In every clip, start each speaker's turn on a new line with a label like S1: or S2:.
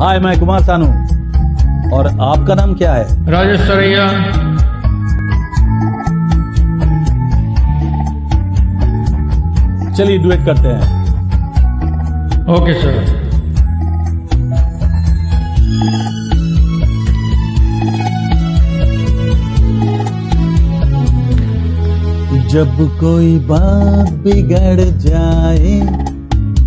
S1: हाय मैं कुमार सानू। और आपका नाम क्या है?
S2: राजेश सरैया।
S1: चलिए डुएट करते हैं।
S2: ओके सर
S1: जब कोई बात बिगड़ जाए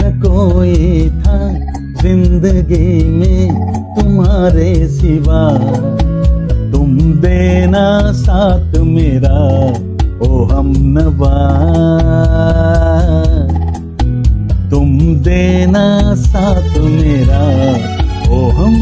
S1: कोई था ज़िंदगी में तुम्हारे सिवा। तुम देना साथ मेरा, ओ हम नवा तुम देना साथ मेरा, ओ हम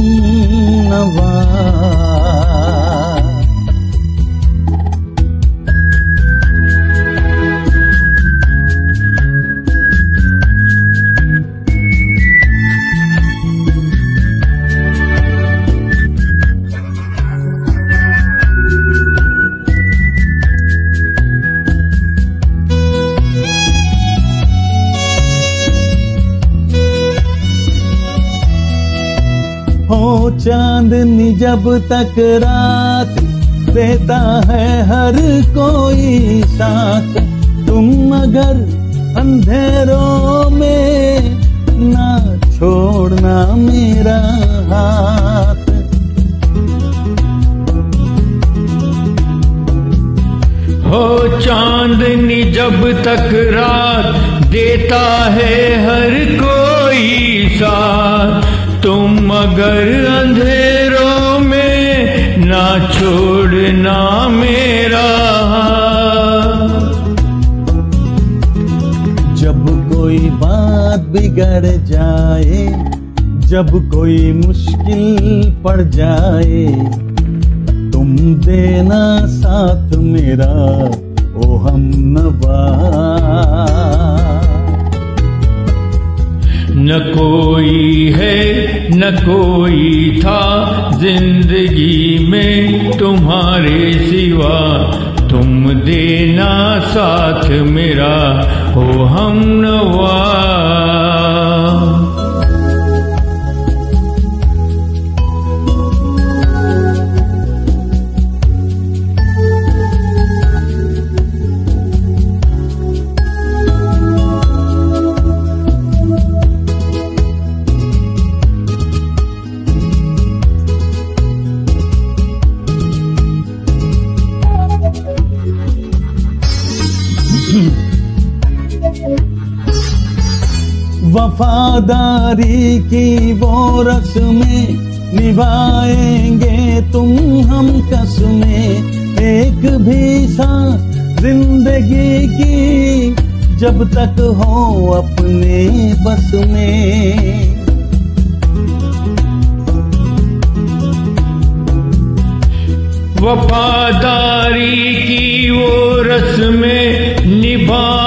S1: चांदनी जब तक रात देता है हर कोई साथ। तुम अगर अंधेरों में ना छोड़ना मेरा हाथ।
S2: हो चांदनी जब तक रात देता है हर कोई साथ। तुम अगर अंधेरों में ना छोड़ना मेरा।
S1: जब कोई बात बिगड़ जाए, जब कोई मुश्किल पड़ जाए, तुम देना साथ मेरा, ओ हम नवा।
S2: न कोई है, न कोई था ज़िंदगी में तुम्हारे सिवा। तुम देना साथ मेरा, हो हम नवा।
S1: वफादारी की वो रस्में निभाएँगे तुम हम कसमें। एक भी सांस ज़िंदगी की जब तक हो अपने बस में।
S2: वफादारी की वो रस्में हम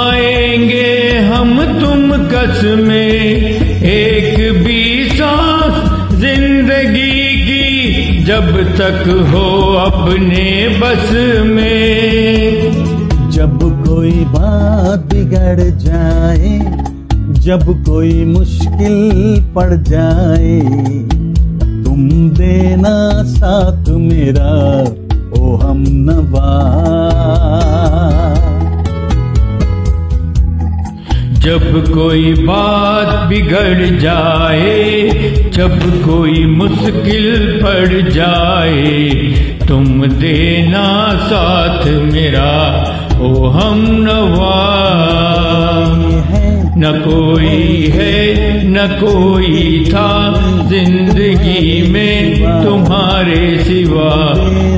S2: तुम कसमें एक भी सांस ज़िंदगी की जब तक हो अपने बस में।
S1: जब कोई बात बिगड़ जाए, जब कोई मुश्किल पड़ जाए, तुम देना साथ मेरा
S2: जब कोई बात बिगड़ जाए, जब कोई मुश्किल पड़ जाए, तुम देना साथ मेरा, ओ हम नवा न कोई है, न कोई था ज़िंदगी में तुम्हारे सिवा।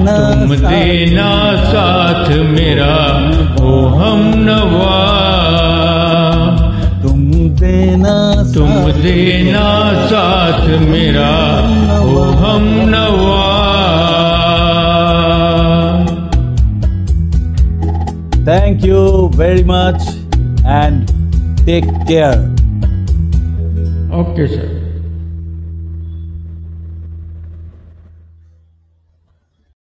S2: तुम देना साथ मेरा, ओ हम नवा
S1: देना साथ
S2: मेरा ओ हम नवा
S1: Thank you very much and take care.
S2: Okay sir